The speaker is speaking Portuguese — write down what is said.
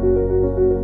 Música